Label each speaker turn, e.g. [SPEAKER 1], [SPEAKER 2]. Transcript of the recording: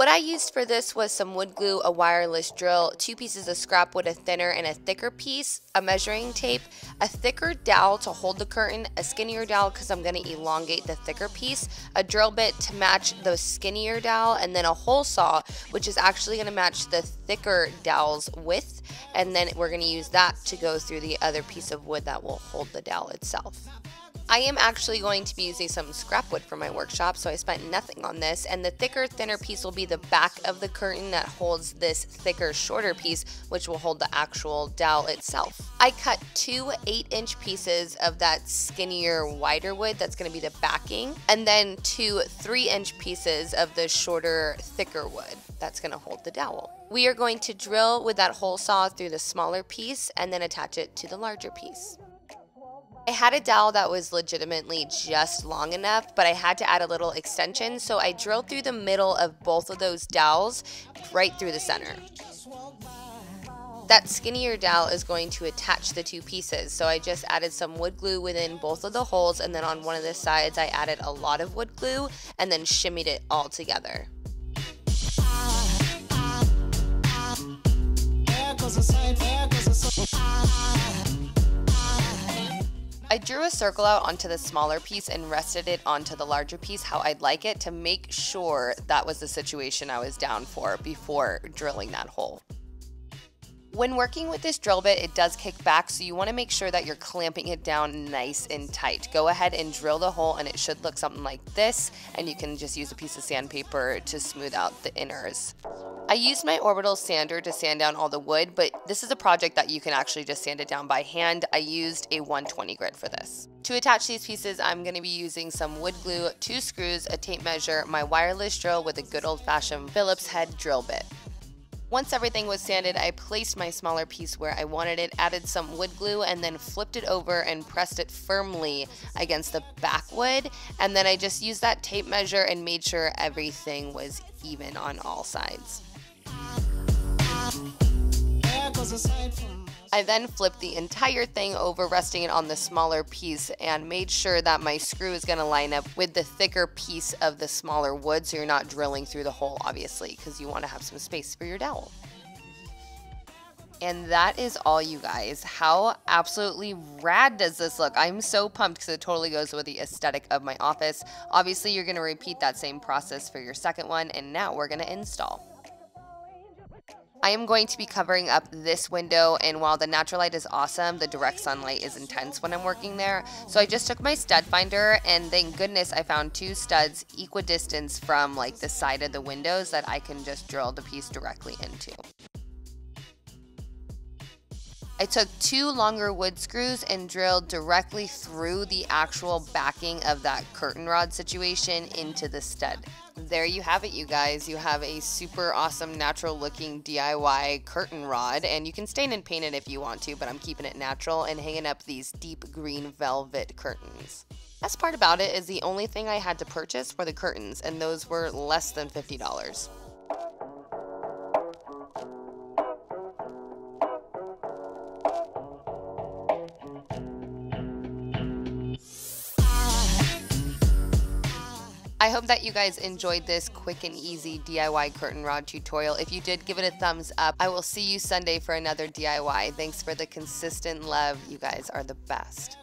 [SPEAKER 1] What I used for this was some wood glue, a wireless drill, two pieces of scrap wood, a thinner and a thicker piece, a measuring tape, a thicker dowel to hold the curtain, a skinnier dowel because I'm going to elongate the thicker piece, a drill bit to match the skinnier dowel, and then a hole saw, which is actually going to match the thicker dowel's width, and then we're going to use that to go through the other piece of wood that will hold the dowel itself. I am actually going to be using some scrap wood for my workshop, so I spent nothing on this, and the thicker, thinner piece will be the back of the curtain that holds this thicker, shorter piece, which will hold the actual dowel itself. I cut two 8-inch pieces of that skinnier, wider wood that's going to be the backing, and then two 3-inch pieces of the shorter, thicker wood that's going to hold the dowel. We are going to drill with that hole saw through the smaller piece and then attach it to the larger piece. I had a dowel that was legitimately just long enough, but I had to add a little extension, so I drilled through the middle of both of those dowels right through the center. That skinnier dowel is going to attach the two pieces, so I just added some wood glue within both of the holes, and then on one of the sides I added a lot of wood glue and then shimmied it all together. I drew a circle out onto the smaller piece and rested it onto the larger piece how I'd like it to make sure that was the situation I was down for before drilling that hole. When working with this drill bit, it does kick back, so you want to make sure that you're clamping it down nice and tight. Go ahead and drill the hole and it should look something like this, and you can just use a piece of sandpaper to smooth out the inners. I used my orbital sander to sand down all the wood, but this is a project that you can actually just sand it down by hand. I used a 120 grit for this. To attach these pieces, I'm going to be using some wood glue, two screws, a tape measure, my wireless drill with a good old fashioned Phillips head drill bit. Once everything was sanded, I placed my smaller piece where I wanted it, added some wood glue, and then flipped it over and pressed it firmly against the back wood. And then I just used that tape measure and made sure everything was even on all sides. I then flipped the entire thing over, resting it on the smaller piece, and made sure that my screw is going to line up with the thicker piece of the smaller wood so you're not drilling through the hole, obviously, because you want to have some space for your dowel. And that is all, you guys. How absolutely rad does this look? I'm so pumped because it totally goes with the aesthetic of my office. Obviously, you're going to repeat that same process for your second one, and now we're going to install. I am going to be covering up this window and while the natural light is awesome, the direct sunlight is intense when I'm working there. So I just took my stud finder and thank goodness I found two studs equidistant from like the side of the windows that I can just drill the piece directly into. I took two longer wood screws and drilled directly through the actual backing of that curtain rod situation into the stud. There you have it, you guys. You have a super awesome natural looking DIY curtain rod, and you can stain and paint it if you want to, but I'm keeping it natural and hanging up these deep green velvet curtains. Best part about it is the only thing I had to purchase were the curtains, and those were less than $50. I hope that you guys enjoyed this quick and easy DIY curtain rod tutorial. If you did, give it a thumbs up. I will see you Sunday for another DIY. Thanks for the consistent love. You guys are the best.